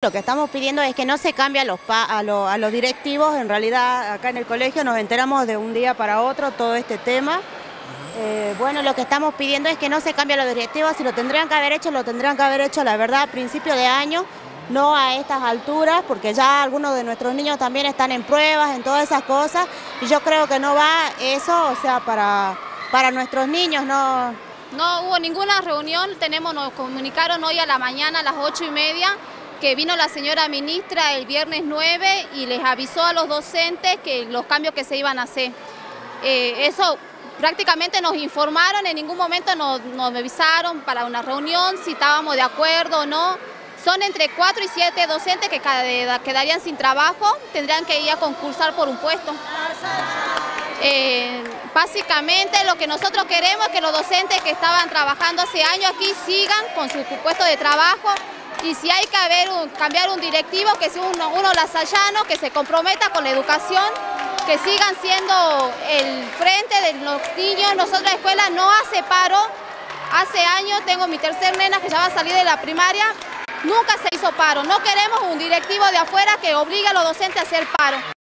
Lo que estamos pidiendo es que no se cambie a los, directivos, en realidad acá en el colegio nos enteramos de un día para otro todo este tema. Eh, bueno, lo que estamos pidiendo es que no se cambie a los directivos, si lo tendrían que haber hecho, lo tendrían que haber hecho, la verdad, a principio de año, no a estas alturas, porque ya algunos de nuestros niños también están en pruebas, en todas esas cosas, y yo creo que no va eso, o sea, para, para nuestros niños, no... No hubo ninguna reunión, tenemos, nos comunicaron hoy a la mañana a las ocho y media, que vino la señora ministra el viernes 9 y les avisó a los docentes que los cambios que se iban a hacer. Eh, eso prácticamente nos informaron, en ningún momento nos, avisaron para una reunión si estábamos de acuerdo o no. Son entre 4 y 7 docentes que quedarían sin trabajo, tendrían que ir a concursar por un puesto. Eh, básicamente lo que nosotros queremos es que los docentes que estaban trabajando hace años aquí sigan con su puesto de trabajo, y si hay que haber cambiar un directivo, que sea uno, uno lasallano, que se comprometa con la educación, que sigan siendo el frente de los niños. Nosotros la escuela no hace paro, hace años tengo mi tercer nena que ya va a salir de la primaria, nunca se hizo paro. No queremos un directivo de afuera que obligue a los docentes a hacer paro.